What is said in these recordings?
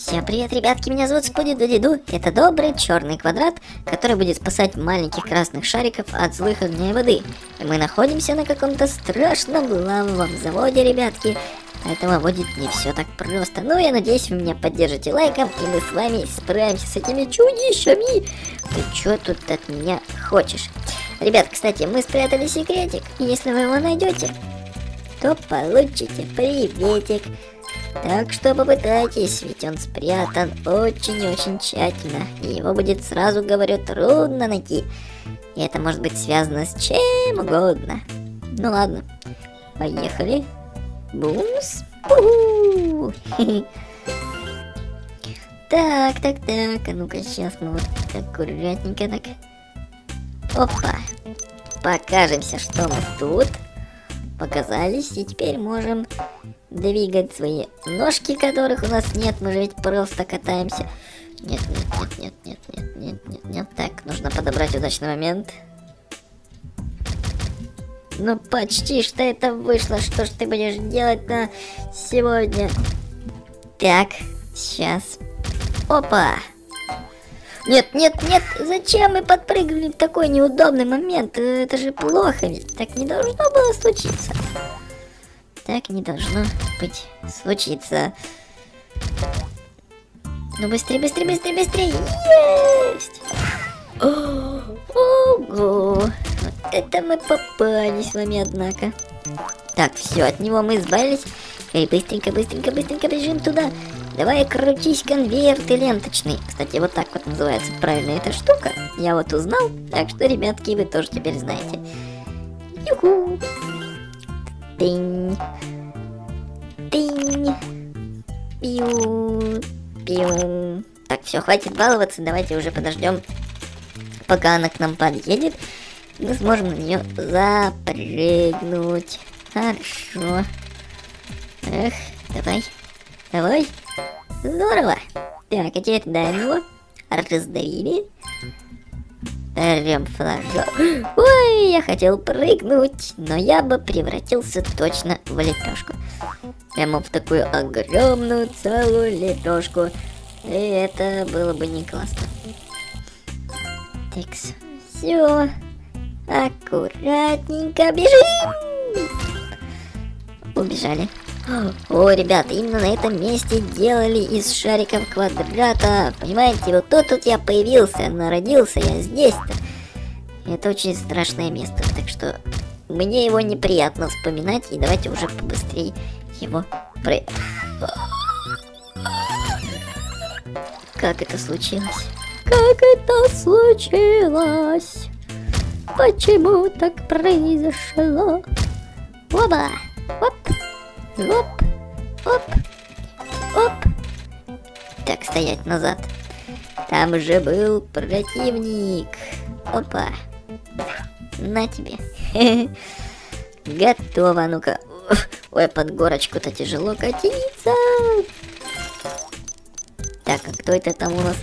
Всем привет, ребятки, меня зовут Спуди Дуdiду. Это добрый черный квадрат, который будет спасать маленьких красных шариков от злых огня и воды. Мы находимся на каком-то страшном лавовом заводе, ребятки. Поэтому будет не все так просто. Но я надеюсь, вы меня поддержите лайком, и мы с вами справимся с этими чудищами. Ты что тут от меня хочешь? Ребят, кстати, мы спрятали секретик. Если вы его найдете, то получите приветик. Так что попытайтесь, ведь он спрятан очень-очень тщательно. И его будет, сразу говорю, трудно найти. И это может быть связано с чем угодно. Ну ладно, поехали. Бумс. Так, так, так, а ну-ка сейчас мы вот аккуратненько так. Опа. Покажемся, что мы тут. Показались, и теперь можем двигать свои ножки, которых у нас нет, мы же ведь просто катаемся. Нет, нет, нет, нет, нет, нет, нет, нет, нет. Так, нужно подобрать удачный момент. Ну, почти что это вышло. Что ж ты будешь делать на сегодня? Так, сейчас. Опа! Нет, нет, нет, зачем мы подпрыгнули в такой неудобный момент? Это же плохо ведь. Так не должно было случиться. Так не должно быть случиться. Ну быстрее, быстрее, быстрее, быстрее. Есть! Ого! Это мы попались с вами, однако. Так, все, от него мы избавились. Эй, быстренько, быстренько, быстренько бежим туда. Давай крутись, конвейер ты ленточный. Кстати, вот так вот называется правильно эта штука. Я вот узнал, так что, ребятки, вы тоже теперь знаете. Юху! Тынь. Тынь. Пиу. Пиу. Так, все, хватит баловаться, давайте уже подождем, пока она к нам подъедет. Мы сможем на нее запрыгнуть. Хорошо. Эх, давай. Давай. Здорово. Так, а теперь даем его. Раздавили. Берем флажок. Ой, я хотел прыгнуть, но я бы превратился точно в лепешку. Прямо в такую огромную целую лепешку. И это было бы не классно. Так, все. Аккуратненько бежим. Убежали. О, ребята, именно на этом месте делали из шариков квадрата. Понимаете, вот тут тут я появился, народился я здесь-то. Это очень страшное место, так что мне его неприятно вспоминать. И давайте уже побыстрее его про... Как это случилось? Как это случилось? Почему так произошло? Оба! Оп! Оп, оп, оп. Так, стоять назад. Там же был противник. Опа. На тебе. Готово, ну-ка. Ой, под горочку-то тяжело катиться. Так, а кто это там у нас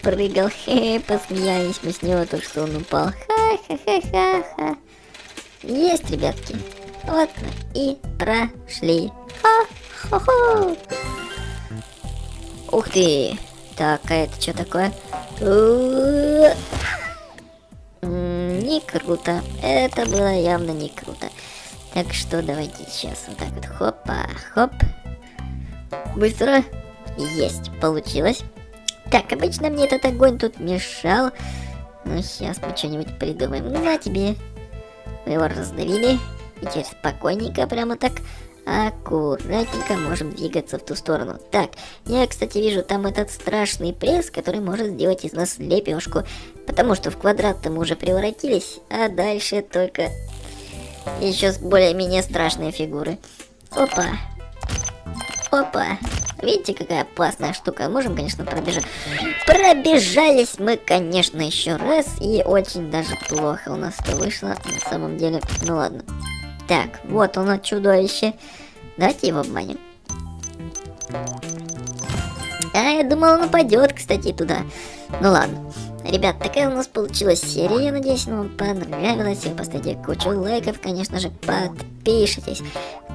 прыгал? Хе, посмеялись мы с него, то что он упал. Ха-ха-ха-ха-ха. Есть, ребятки. Вот мы и прошли. Ха-ха-ха. Ух ты. Так, а это что такое? Не круто. Это было явно не круто. Так что давайте сейчас вот так вот. Хопа, хоп. Быстро. Есть, получилось. Так, обычно мне этот огонь тут мешал. Ну, сейчас мы что-нибудь придумаем. Ну, на тебе. Мы его раздавили. И теперь спокойненько, прямо так аккуратненько можем двигаться в ту сторону. Так, я, кстати, вижу там этот страшный пресс, который может сделать из нас лепешку. Потому что в квадрат-то мы уже превратились, а дальше только еще более-менее страшные фигуры. Опа. Опа. Видите, какая опасная штука. Можем, конечно, пробежать. Пробежались мы, конечно, еще раз. И очень даже плохо у нас это вышло. На самом деле, ну ладно. Так, вот оно, чудовище. Давайте его обманем. А, я думал, он упадет, кстати, туда. Ну ладно. Ребят, такая у нас получилась серия, я надеюсь, вам понравилась. И поставьте кучу лайков, конечно же, подпишитесь.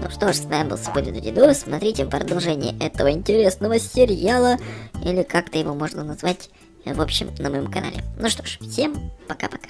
Ну что ж, с вами был Споди Дудиду. Смотрите продолжение этого интересного сериала, или как-то его можно назвать, в общем, на моем канале. Ну что ж, всем пока-пока.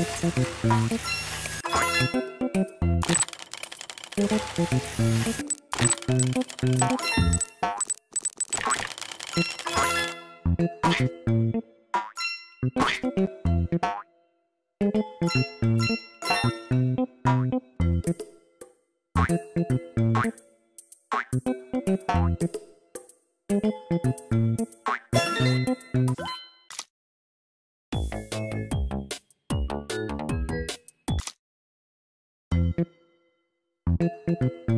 Thank you. Música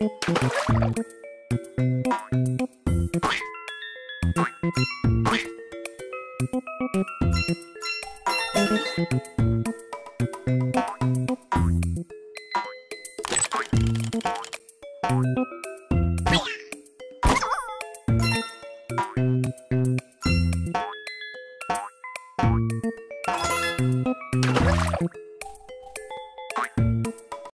Thank you.